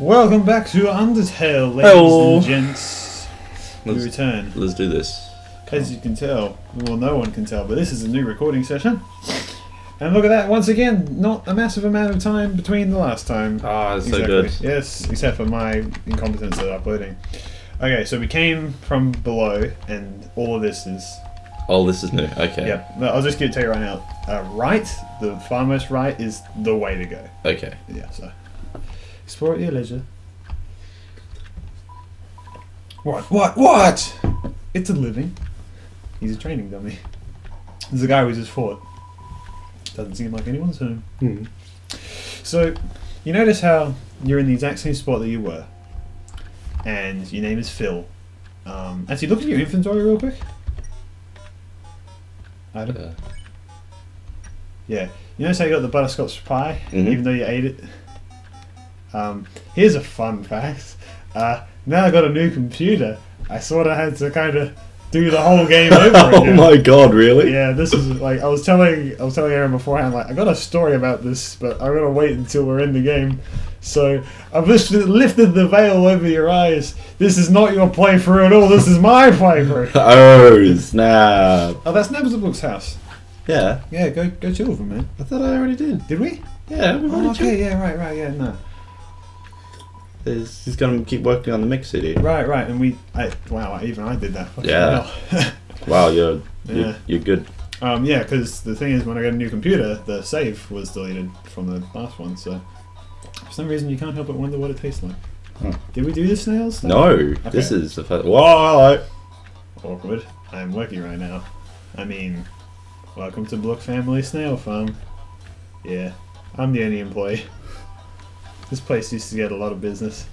Welcome back to Undertale, ladies Hello. and gents. We Let's, return. let's do this. As you can tell, well, no one can tell, but this is a new recording session. And look at that, once again, not a massive amount of time between the last time. Ah, it's Exactly. so good. Yes, except for my incompetence at uploading. Okay, so we came from below, and all of this is. Oh, this is new. Okay. Yep, no, I'll just get to you right now. Uh, right, the far most right, is the way to go. Okay. Yeah, so. Explore at your leisure. What? What? What? It's a living. He's a training dummy. There's a guy who just fought. Doesn't seem like anyone's home. Hmm. So, you notice how you're in the exact same spot that you were, and your name is Phil. Um, actually, look at your inventory real quick. Adam. Uh, Yeah. You notice how you got the butterscotch pie, Mhm. even though you ate it? Um, here's a fun fact. Uh, now I got a new computer. I sort of had to kind of do the whole game over oh my god, really? Yeah, this is like I was telling I was telling Erren beforehand. Like I got a story about this, but I'm gonna wait until we're in the game. So I've lifted, lifted the veil over your eyes. This is not your playthrough at all. This is my playthrough. Oh, snap. Oh, that's Napstablook's house. Yeah. Yeah, go go chill with him, man. I thought I already did. Did we? Yeah, we've Oh, okay, yeah, right, right, yeah, no. He's, he's gonna keep working on the mix city. Right, right, and we, I, wow, even I did that. Fucking Yeah. Wow, you're, Yeah. you're, you're good. um, yeah, because the thing is, when I got a new computer, the save was deleted from the last one, so for some reason you can't help but wonder what it tastes like. Huh. Did we do the snails? No, this is the first. Whoa, Awkward. I'm working right now. I mean, welcome to Blook Family Snail Farm. Yeah, I'm the only employee. This place used to get a lot of business.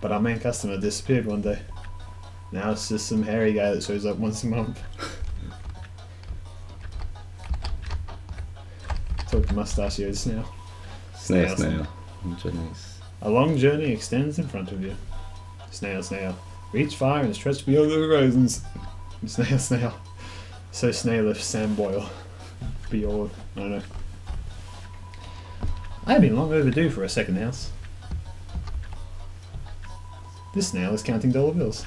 But our main customer disappeared one day. Now it's just some hairy guy that shows up once a month. Talk to mustachioed snail. Snail, Snail. snail. A long journey extends in front of you. Snail, snail. Reach far and stretch beyond the horizons. Snail, snail. So snail if Sam Boyle. Beyond. I don't know. I've been long overdue for a second house. This snail is counting dollar bills.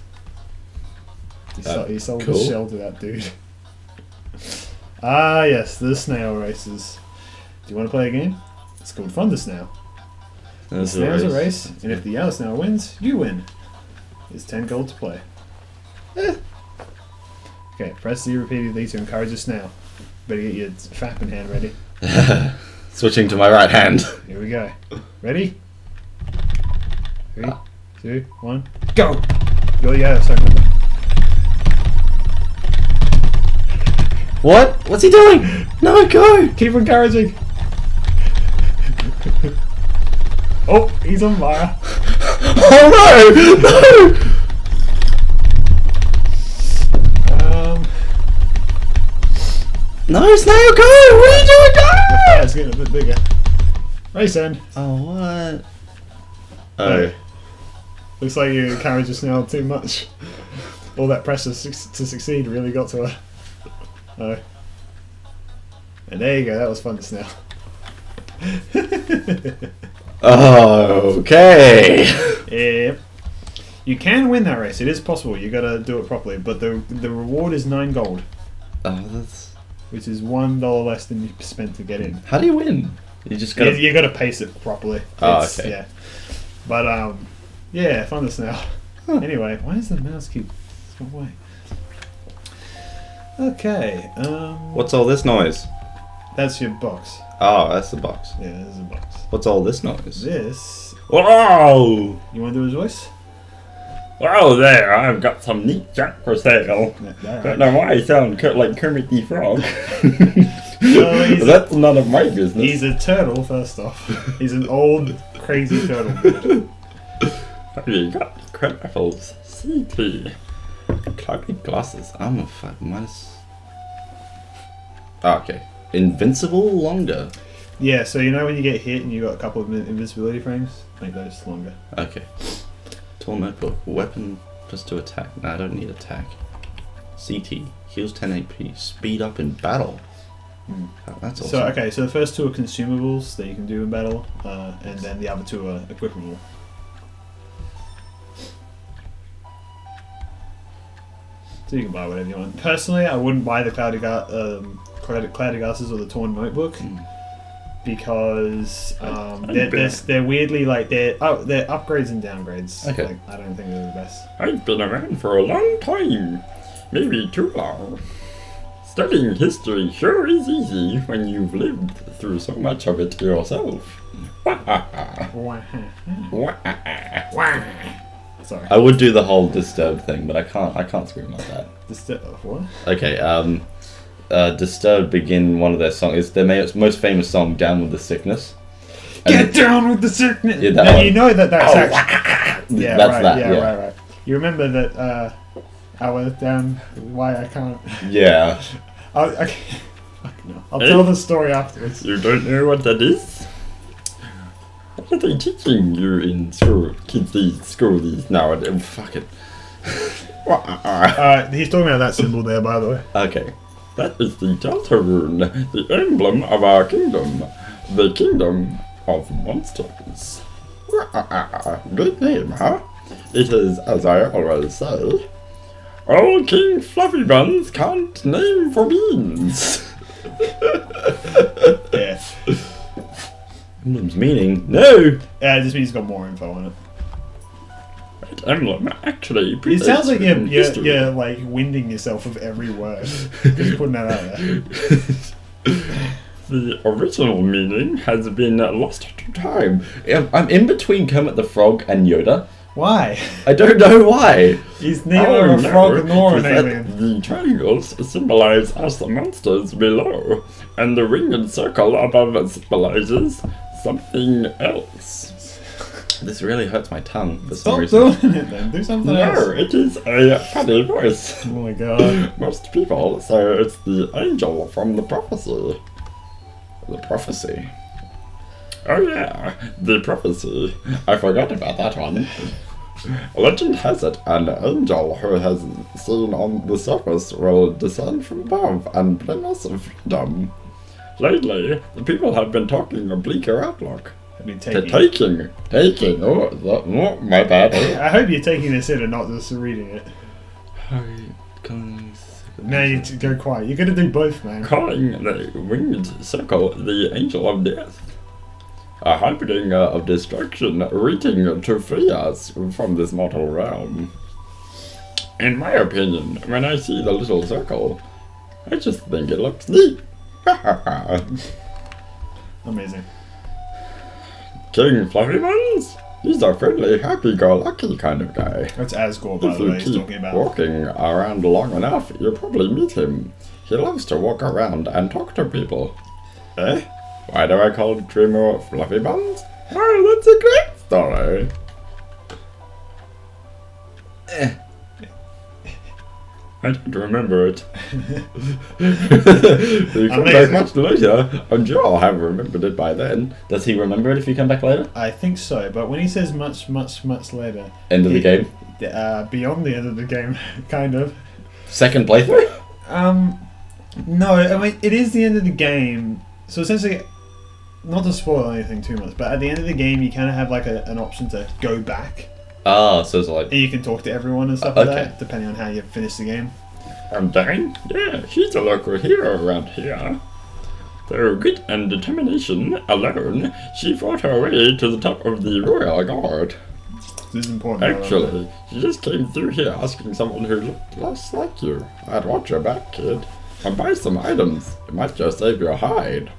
He, Uh, sold, he sold cool. his shell to that dude. ah, yes, the snail races. Do you want to play a game? It's called Thunder Snail. The There's snail's a race, and if the yellow snail wins, you win. It's 10 gold to play. Eh. Okay, press Z repeatedly to encourage the snail. Better get your fapping hand ready. Switching to my right hand. Here we go. Ready? Three, Ah. two, one, go! Go, yeah, sorry. What? What's he doing? No, go! Keep encouraging! oh, he's on fire. Oh Um, no! No! No, snail, go! What are you doing? Go! Yeah, it's getting a bit bigger. Race end. Oh, what? Oh. Looks like you encouraged the snail too much. All that pressure su- to succeed really got to her. Oh. And there you go, that was fun to snail. Okay. Yep. You can win that race, it is possible, you gotta do it properly, but the the reward is 9 gold, Oh, that's. Which is $1 less than you spent to get in. How do you win? You just gotta. you gotta pace it properly. Oh, It's- okay. Yeah. But, um, yeah, to snail. Anyway, why does the mouse keep going away? Okay, um. What's all this noise? That's your box. Oh, that's the box. Yeah, that's the box. What's all this noise? This. Whoa! You want to do his voice? Whoa there, I've got some neat junk for sale. Yeah, Don't know why I sound like Kermit the Frog. He's- That's none of my business. He's a turtle, first off. He's an old, crazy turtle. you got credentials. Sea Tea. Cloudy glasses. I'm a fuck minus. Ah, okay. Invincible longer. Yeah, so you know when you get hit and you got a couple of in- invincibility frames? Make those longer. Okay. Tall notebook. Weapon plus two attack. No, I don't need attack. Sea Tea. Heals 10 AP. Speed up in battle. Mm. That's awesome. So okay, so the first two are consumables that you can do in battle, uh, and then the other two are equipable. So you can buy whatever you want. Personally, I wouldn't buy the cloudy, ga- um, cloudy, cloudy glasses or the torn notebook Mm. Because um, they're, they're, they're weirdly like they're oh, they're upgrades and downgrades. Okay. Like, I don't think they're the best. I've been around for a long time. Maybe too long. Studying history sure is easy when you've lived through so much of it yourself. Sorry. I would do the whole disturbed thing, but I can't. I can't scream like that. Uh, what? Okay. Um, uh, Disturbed begin one of their songs. It's their most famous song, "Down with the Sickness." And Get it's- down with the sickness. Yeah, that and one. you know that that's Oh, actually yeah, that's right, that. yeah, Yeah, right, right. You remember that uh, I was down. Why I can't? yeah. I'll, okay. Fuck no. I'll Eh? tell the story afterwards. You don't know what that is? What are they teaching you in school? Kids these school these nowadays. Fuck it. Uh, he's talking about that symbol there, by the way. Okay. That is the Delta rune, the emblem of our kingdom, the kingdom of monsters. Good name, huh? It is, as I always say, Old King Fluffy Buns can't name for beans. Emblem's meaning no. Yeah, it just means got more info on it. That emblem actually It sounds like you're, you're, you're like winding yourself of every word. Just putting that out there. The original meaning has been lost to time. I'm in between Kermit the Frog and Yoda. Why? I don't know why. He's neither Oh, a no, frog nor an alien. The triangles symbolize us the monsters below, and the ringed circle above symbolizes something else. This really hurts my tongue for some Stop reason. doing it then. Do something No, else. it is a funny voice. Oh my god. Most people say it's the angel from the prophecy. The prophecy. Oh yeah, the prophecy. I forgot about that one. Legend has it an angel who has seen on the surface will descend from above and bring us freedom. Lately, the people have been talking a bleaker outlook. I mean, taking. taking, taking, oh, that, oh my bad. I hope you're taking this in and not just reading it. Now you go quiet. You're gonna do both, man. Calling the winged circle the angel of death. A harbinger uh, of destruction, reaching to free us from this mortal realm. In my opinion, when I see the little circle, I just think it looks neat. Amazing. King Fluffy Buns? He's a friendly, happy-go-lucky kind of guy. That's Asgore, by If the way, he's talking about. walking around long enough, you'll probably meet him. He loves to walk around and talk to people. Eh? Why do I call Dreemurr Fluffy Buns? Oh, that's a great story. Eh. I don't remember it. you come back much later, I'm sure I'll have remembered it by then. Does he remember it if you come back later? I think so, but when he says much, much, much later, End of the game. uh, beyond the end of the game, kind of. Second playthrough? Um, no, I mean it is the end of the game. So essentially, not to spoil anything too much, but at the end of the game, you kind of have like a, an option to go back, Ah, so it's like. and you can talk to everyone and stuff like Okay. that, depending on how you finish the game. I'm dying? Yeah, she's a local hero around here. Through grit and determination alone, she fought her way to the top of the Royal Guard. This is important. by the way. Actually, she just came through here asking someone who looked less like you. I'd watch your back, kid. And buy some items. It might just save your hide.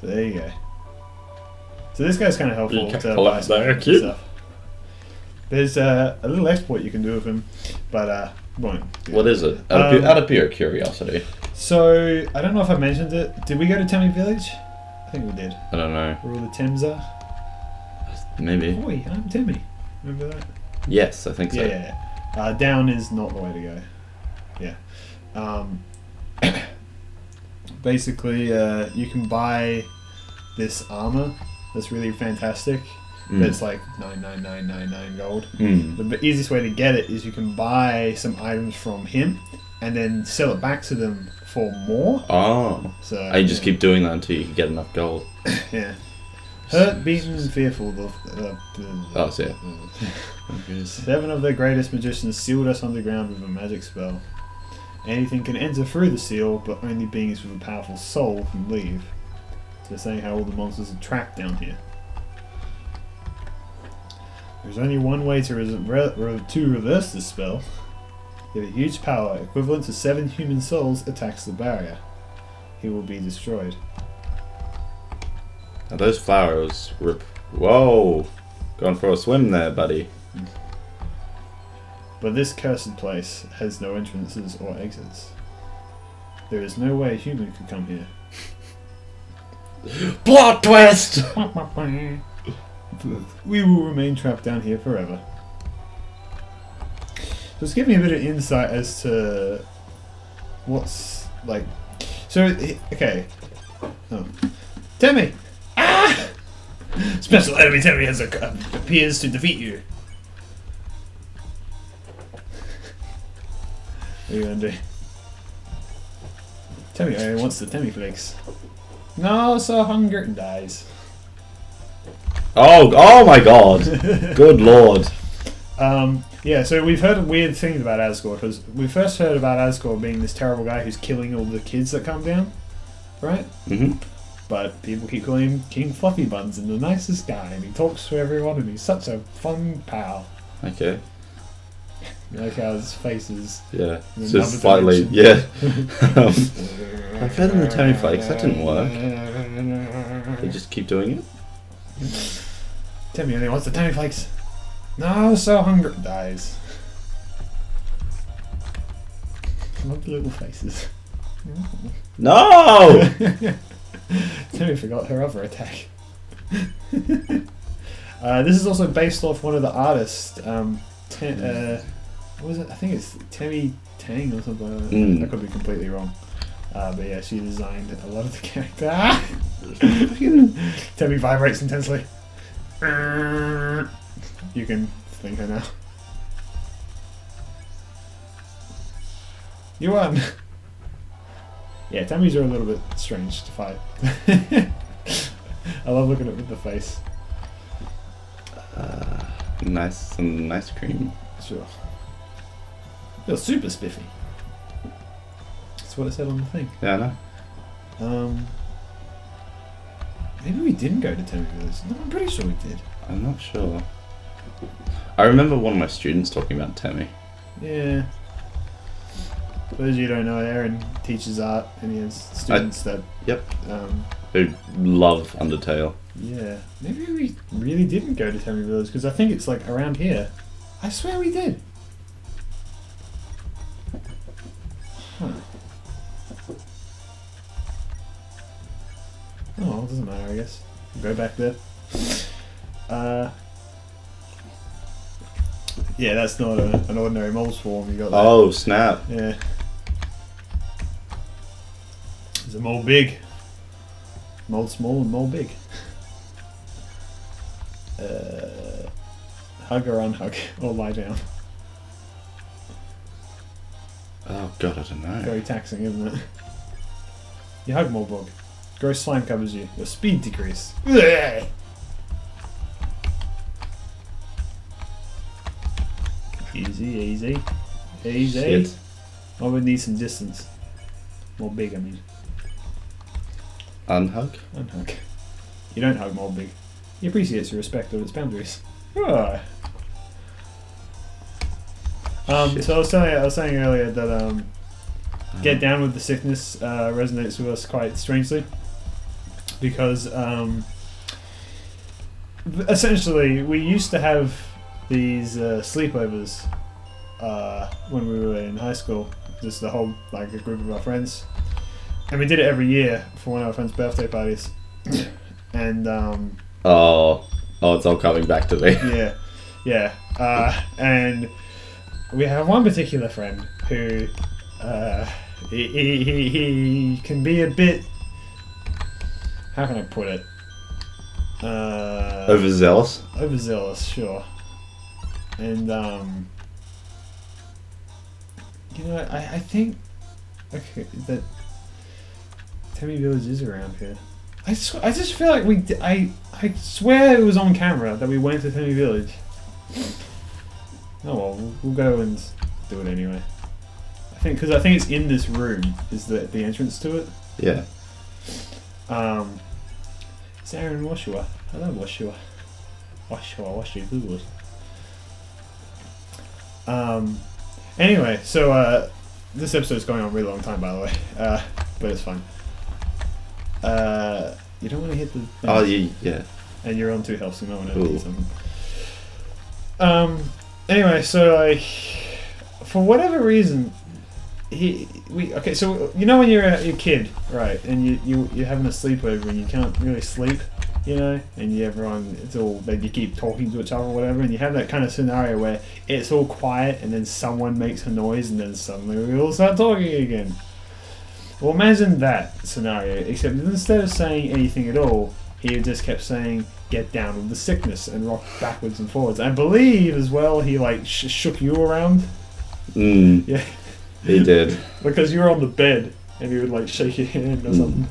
So there you go. So this guy's kind of helpful You to buy there, stuff. There's uh, a little exploit you can do with him, but uh, won't. What is it? Out of, Um, out of pure curiosity. So I don't know if I mentioned it. Did we go to Temmie Village? I think we did. I don't know. Where all the Temmies are. Maybe. Oi, I'm Temmie. Remember that? Yes, I think so. Yeah, yeah, yeah. Uh, down is not the way to go. Yeah. Um, basically, uh, you can buy this armor that's really fantastic. Mm. That's like nine nine nine nine nine gold. Mm. The b- easiest way to get it is you can buy some items from him, and then sell it back to them for more. Oh. So I just yeah. keep doing that until you can get enough gold. yeah. Hurt, beaten, and fearful. The, uh, the, Oh, so yeah. Seven of the greatest magicians sealed us underground with a magic spell. Anything can enter through the seal, but only beings with a powerful soul can leave. They're saying how all the monsters are trapped down here. There's only one way to, re- re- to reverse this spell. If a huge power, equivalent to seven human souls, attacks the barrier, he will be destroyed. Now those flowers rip. Whoa! Going for a swim there, buddy. But this cursed place has no entrances or exits. There is no way a human could come here. Plot twist! we will remain trapped down here forever. So giving me a bit of insight as to what's like. So okay, oh. Temmie, ah! Special enemy Temmie has a, appears to defeat you. What are you gonna do? Only wants the Temmie flakes. No, so hunger dies. Oh, oh my god! Good lord. Um, yeah, so we've heard weird things about Asgore because we first heard about Asgore being this terrible guy who's killing all the kids that come down, right? hmm But people keep calling him King Fluffy Buns and the nicest guy, and he talks to everyone, and he's such a fun pal. Okay. Like how his face is. Yeah. Just slightly. dimension. Yeah. um, I fed him the Temmie Flakes. That didn't work. They just keep doing it. Temmie only wants the Temmie Flakes. No, so hungry. Dies. I love the little faces. No! Temmie forgot her other attack. uh, this is also based off one of the artists. Um, Tem- uh, what was it? I think it's Temmie Chang or something. Like that. Mm. I could be completely wrong. Uh, but yeah, she designed a lot of the character. Ah! Vibrates intensely. You can think her now. You won. Yeah, Temmies are a little bit strange to fight. I love looking at the face. Uh, nice some ice cream. Sure. Feels super spiffy. That's what I said on the thing. Yeah, I know. Um, maybe we didn't go to Temmie Village. No, I'm pretty sure we did. I'm not sure. I remember one of my students talking about Temmie. Yeah. For those of you who don't know, Erren teaches art and he has students that. Yep. Um, Who love Undertale. yeah. Maybe we really didn't go to Temmie Village because I think it's like around here. I swear we did. Doesn't matter, I guess. Go back there. Uh, yeah, that's not a, an ordinary Moldsmal you got there. Oh, snap. Yeah. Is a Moldbygg? mole small and Moldbygg. Uh, hug or unhug or lie down. Oh, God, I don't know. Very taxing, isn't it? You hug Moldbygg. Gross slime covers you. Your speed decrease. Blech. Easy, easy, easy. Shit. I would need some distance. Moldbygg, I mean. Unhug? Unhug. You don't hug Moldbygg. He appreciates your respect of its boundaries. Ah. Um, so I was telling I was saying earlier that um, get down with the sickness uh, resonates with us quite strangely because um, essentially we used to have these uh, sleepovers uh, when we were in high school just the whole like a group of our friends and we did it every year for one of our friends birthday parties and um, Oh. Oh, it's all coming back to me. yeah, yeah. Uh, and we have one particular friend who uh, he, he, he, he can be a bit. How can I put it? Uh, Overzealous? overzealous, sure. And um, you know, I, I think okay that Temmie Village is around here. I sw- I just feel like we d- I I swear it was on camera that we went to Temmie Village. Oh well, we'll, we'll go and do it anyway. I think because I think it's in this room is the the entrance to it. Yeah. Um, it's Aaron Woshua. Hello, Woshua. Woshua, Woshua, Google. Um, anyway, so uh, this episode is going on a really long time, by the way, uh, but it's fine. Uh, you don't want to hit the. Oh, yeah, yeah. And you're on two health, so you might want to do something. Um. Anyway, so like, for whatever reason, he we okay. So you know when you're a, a kid, right, and you you you're having a sleepover and you can't really sleep, you know, and you everyone it's all like you keep talking to each other or whatever, and you have that kind of scenario where it's all quiet and then someone makes a noise and then suddenly we all start talking again. Well, imagine that scenario, except instead of saying anything at all, he just kept saying, "Get down with the sickness" and rock backwards and forwards. I believe as well he like sh- shook you around, Mm, yeah, he did. because you were on the bed and he would like shake your hand or something.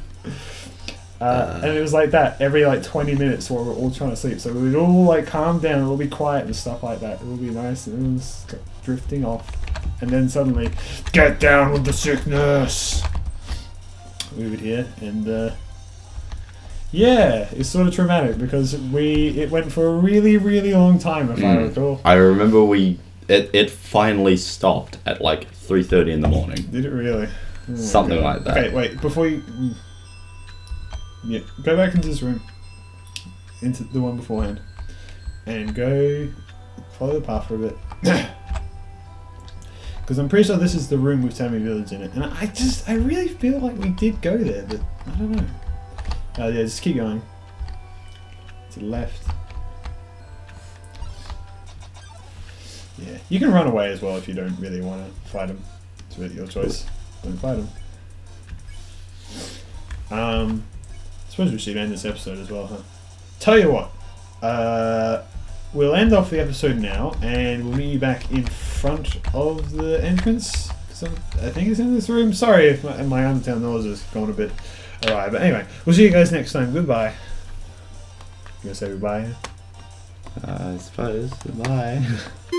Uh, and it was like that every like 20 minutes while we are all trying to sleep. So we would all like calm down, it would be quiet and stuff like that. It would be nice and it was drifting off. And then suddenly, get down with the sickness! We would hear, and uh, yeah, it's sort of traumatic because we it went for a really, really long time, if I Mm. recall. I remember we it, it finally stopped at like 3.30 in the morning. Did it really? Oh Something like that. Okay, wait, before you. mm. Yeah, go back into this room. Into the one beforehand. And go. Follow the path for a bit. Because I'm pretty sure this is the room with Temmie Village in it. And I just. I really feel like we did go there, but I don't know. Uh, yeah, just keep going. To the left. Yeah, you can run away as well if you don't really want to fight him. It's really your choice. Don't fight him. Um, I suppose we should end this episode as well, huh? Tell you what, uh, we'll end off the episode now, and we'll meet you back in front of the entrance. I think it's in this room. Sorry if my, my Undertale nose is going a bit awry, but anyway, we'll see you guys next time. Goodbye. You gonna say goodbye? I suppose. Bye.